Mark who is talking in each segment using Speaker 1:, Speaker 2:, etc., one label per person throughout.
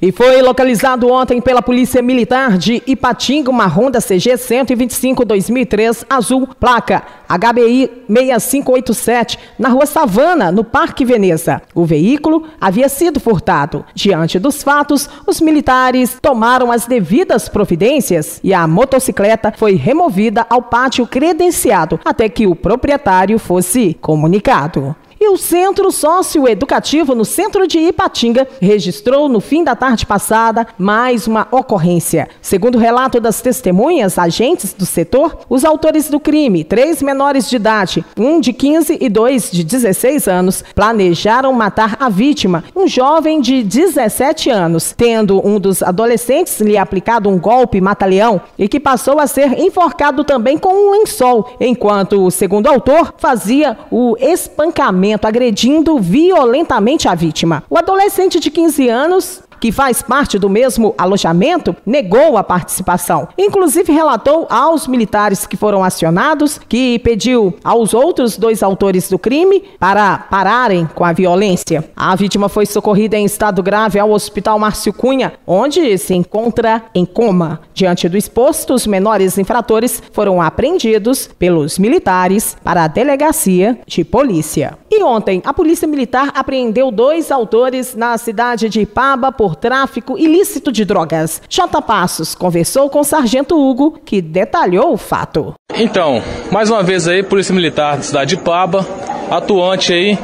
Speaker 1: E foi localizado ontem pela Polícia Militar de Ipatinga uma Honda CG 125 2003 azul, placa HBI 6587, na rua Savana, no Parque Veneza. O veículo havia sido furtado. Diante dos fatos, os militares tomaram as devidas providências e a motocicleta foi removida ao pátio credenciado até que o proprietário fosse comunicado. E o Centro Socioeducativo no centro de Ipatinga registrou no fim da tarde passada mais uma ocorrência. Segundo o relato das testemunhas, agentes do setor, os autores do crime, três menores de idade, um de 15 e dois de 16 anos, planejaram matar a vítima, um jovem de 17 anos, tendo um dos adolescentes lhe aplicado um golpe mata-leão e que passou a ser enforcado também com um lençol, enquanto o segundo autor fazia o espancamento agredindo violentamente a vítima. O adolescente de 15 anos que faz parte do mesmo alojamento, negou a participação. Inclusive relatou aos militares que foram acionados que pediu aos outros dois autores do crime para pararem com a violência. A vítima foi socorrida em estado grave ao Hospital Márcio Cunha, onde se encontra em coma. Diante do exposto, os menores infratores foram apreendidos pelos militares para a delegacia de polícia. E ontem, a Polícia Militar apreendeu dois autores na cidade de Ipaba por tráfico ilícito de drogas. J. Passos conversou com o Sargento Hugo, que detalhou o fato.
Speaker 2: Então, mais uma vez aí, Polícia Militar da cidade de Ipaba, atuante aí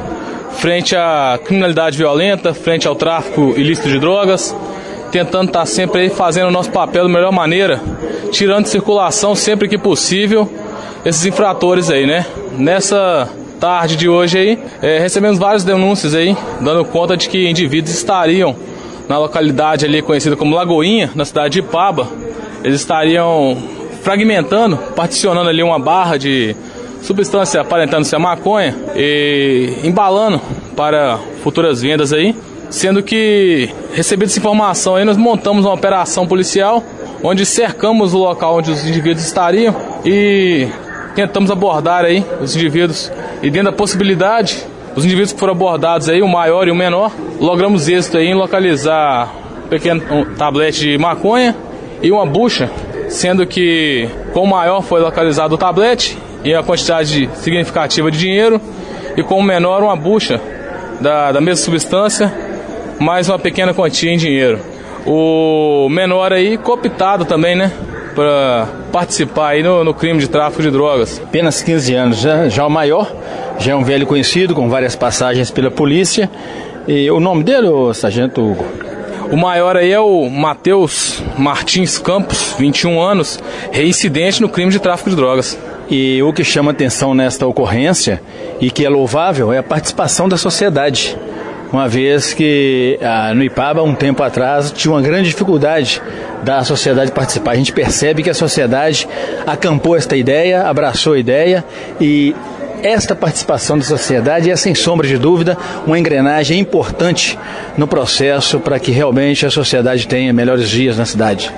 Speaker 2: frente à criminalidade violenta, frente ao tráfico ilícito de drogas, tentando estar tá sempre aí fazendo o nosso papel da melhor maneira, tirando de circulação sempre que possível esses infratores aí, né? Nessa tarde de hoje aí, é, recebemos várias denúncias aí, dando conta de que indivíduos estariam na localidade ali conhecida como Lagoinha, na cidade de Ipaba. Eles estariam fragmentando, particionando ali uma barra de substância aparentando ser maconha e embalando para futuras vendas aí. Sendo que, recebida essa informação aí, nós montamos uma operação policial onde cercamos o local onde os indivíduos estariam e tentamos abordar aí os indivíduos e dentro da possibilidade, os indivíduos que foram abordados aí, o maior e o menor, logramos êxito aí em localizar um pequeno um tablete de maconha e uma bucha, sendo que com o maior foi localizado o tablete e a quantidade significativa de dinheiro e com o menor uma bucha da, da mesma substância, mais uma pequena quantia em dinheiro. O menor aí cooptado também, né? para participar aí no, no, crime de tráfico de drogas.
Speaker 3: Apenas 15 anos, já, já o maior, já é um velho conhecido, com várias passagens pela polícia. E o nome dele, o Sargento Hugo?
Speaker 2: O maior aí é o Matheus Martins Campos, 21 anos, reincidente no crime de tráfico de drogas.
Speaker 3: E o que chama atenção nesta ocorrência e que é louvável é a participação da sociedade uma vez que ah, no IPABA, um tempo atrás, tinha uma grande dificuldade da sociedade participar. A gente percebe que a sociedade acampou esta ideia, abraçou a ideia e esta participação da sociedade é, sem sombra de dúvida, uma engrenagem importante no processo para que realmente a sociedade tenha melhores dias na cidade.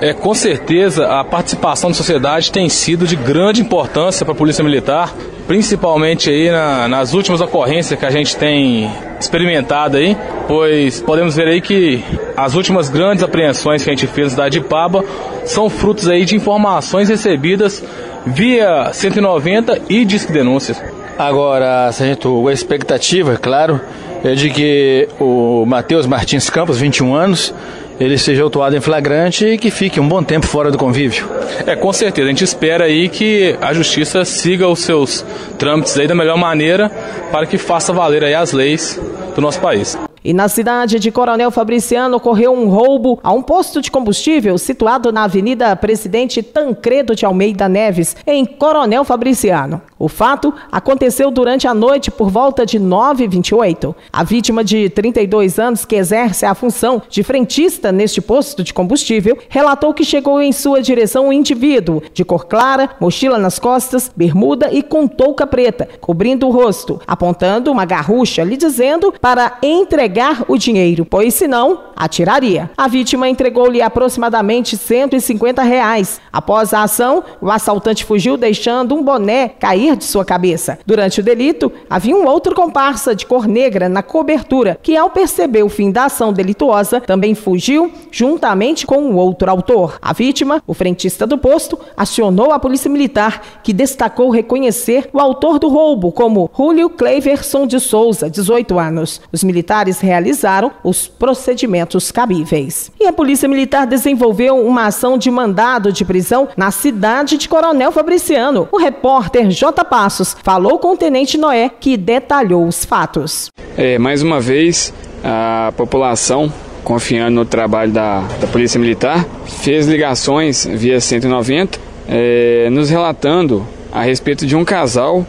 Speaker 2: É, com certeza a participação da sociedade tem sido de grande importância para a Polícia Militar, principalmente aí na, nas últimas ocorrências que a gente tem experimentado aí, pois podemos ver aí que as últimas grandes apreensões que a gente fez de Paba são frutos aí de informações recebidas via 190 e disque denúncias.
Speaker 3: Agora, Sargento, a expectativa, é claro, é de que o Matheus Martins Campos, 21 anos, ele seja autuado em flagrante e que fique um bom tempo fora do convívio.
Speaker 2: É, com certeza. A gente espera aí que a justiça siga os seus trâmites aí da melhor maneira para que faça valer aí as leis do nosso país.
Speaker 1: E na cidade de Coronel Fabriciano ocorreu um roubo a um posto de combustível situado na Avenida Presidente Tancredo de Almeida Neves, em Coronel Fabriciano. O fato aconteceu durante a noite por volta de 9h28. A vítima de 32 anos, que exerce a função de frentista neste posto de combustível, relatou que chegou em sua direção um indivíduo de cor clara, mochila nas costas, bermuda e com touca preta, cobrindo o rosto, apontando uma garrucha, lhe dizendo para entregar o dinheiro, pois senão atiraria. A vítima entregou-lhe aproximadamente 150 reais. Após a ação, o assaltante fugiu deixando um boné cair de sua cabeça. Durante o delito, havia um outro comparsa de cor negra na cobertura, que ao perceber o fim da ação delituosa, também fugiu juntamente com o outro autor. A vítima, o frentista do posto, acionou a polícia militar, que destacou reconhecer o autor do roubo como Julio Cleverson de Souza, 18 anos. Os militares realizaram os procedimentos cabíveis. E a polícia militar desenvolveu uma ação de mandado de prisão na cidade de Coronel Fabriciano. O repórter J. Passos falou com o tenente Noé, que detalhou os fatos.
Speaker 4: É, mais uma vez, a população confiando no trabalho da, da Polícia Militar, fez ligações via 190, é, nos relatando a respeito de um casal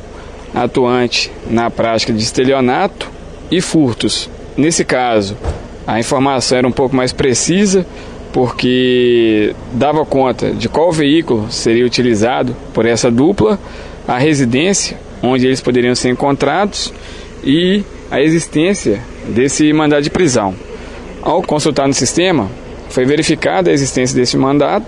Speaker 4: atuante na prática de estelionato e furtos. Nesse caso, a informação era um pouco mais precisa, porque dava conta de qual veículo seria utilizado por essa dupla, a residência onde eles poderiam ser encontrados e a existência desse mandado de prisão. Ao consultar no sistema, foi verificada a existência desse mandato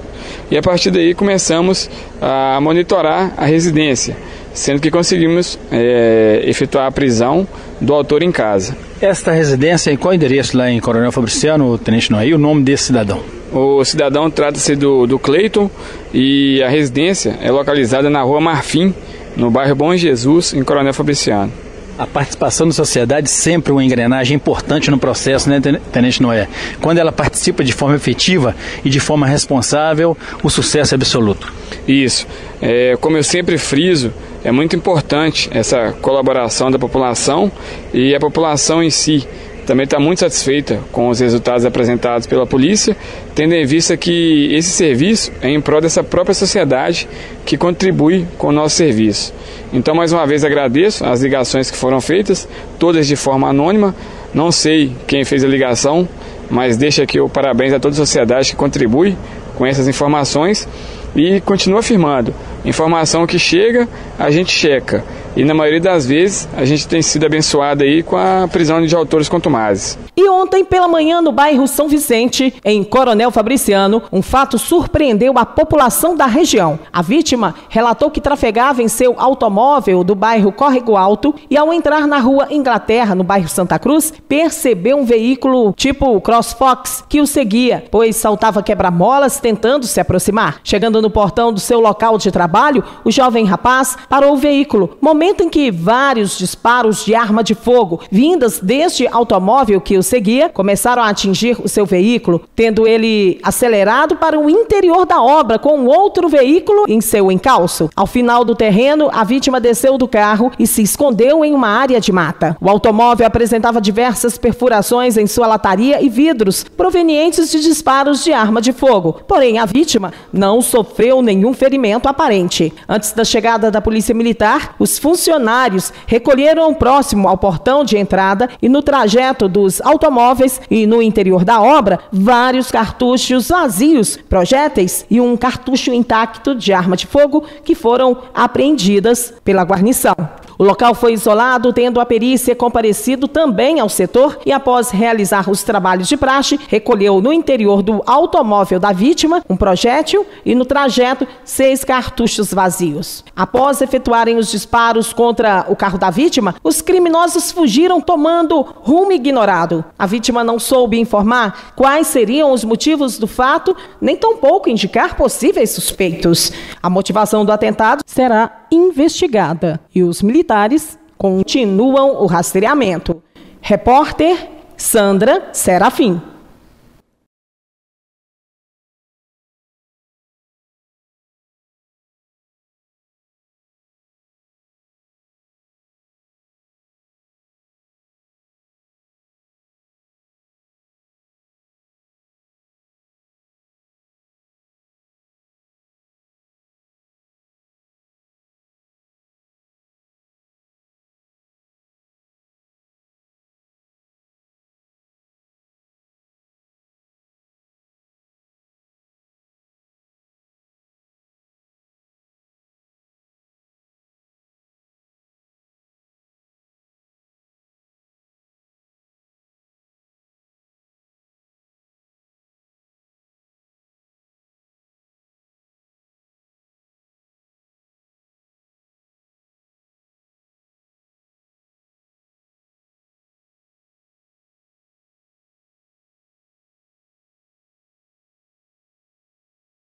Speaker 4: e a partir daí começamos a monitorar a residência, sendo que conseguimos é, efetuar a prisão do autor em casa.
Speaker 3: Esta residência, em qual endereço lá em Coronel Fabriciano, Tenente Noé, e o nome desse cidadão?
Speaker 4: O cidadão trata-se do, do Cleiton e a residência é localizada na rua Marfim, no bairro Bom Jesus, em Coronel Fabriciano.
Speaker 3: A participação da sociedade sempre uma engrenagem importante no processo, né, Tenente Noé? Quando ela participa de forma efetiva e de forma responsável, o sucesso é absoluto.
Speaker 4: Isso. É, como eu sempre friso, é muito importante essa colaboração da população e a população em si também está muito satisfeita com os resultados apresentados pela polícia, tendo em vista que esse serviço é em prol dessa própria sociedade que contribui com o nosso serviço. Então, mais uma vez, agradeço as ligações que foram feitas, todas de forma anônima. Não sei quem fez a ligação, mas deixo aqui o parabéns a toda a sociedade que contribui com essas informações e continua afirmando: informação que chega, a gente checa. E na maioria das vezes a gente tem sido abençoado aí com a prisão de autores contumazes.
Speaker 1: E ontem pela manhã no bairro São Vicente, em Coronel Fabriciano, um fato surpreendeu a população da região. A vítima relatou que trafegava em seu automóvel do bairro Córrego Alto e ao entrar na rua Inglaterra, no bairro Santa Cruz, percebeu um veículo tipo CrossFox que o seguia, pois saltava quebra-molas tentando se aproximar. Chegando no portão do seu local de trabalho, o jovem rapaz parou o veículo, momento em que vários disparos de arma de fogo vindas deste automóvel que o seguia começaram a atingir o seu veículo, tendo ele acelerado para o interior da obra com outro veículo em seu encalço. Ao final do terreno, a vítima desceu do carro e se escondeu em uma área de mata. O automóvel apresentava diversas perfurações em sua lataria e vidros provenientes de disparos de arma de fogo. Porém, a vítima não sofreu nenhum ferimento aparente. Antes da chegada da Polícia Militar, os funcionários recolheram próximo ao portão de entrada e no trajeto dos automóveis e no interior da obra vários cartuchos vazios, projéteis e um cartucho intacto de arma de fogo que foram apreendidas pela guarnição. O local foi isolado, tendo a perícia comparecido também ao setor e, após realizar os trabalhos de praxe, recolheu no interior do automóvel da vítima um projétil e, no trajeto, seis cartuchos vazios. Após efetuarem os disparos contra o carro da vítima, os criminosos fugiram tomando rumo ignorado. A vítima não soube informar quais seriam os motivos do fato, nem tampouco indicar possíveis suspeitos. A motivação do atentado será investigada e os militares continuam o rastreamento. Repórter Sandra Serafim.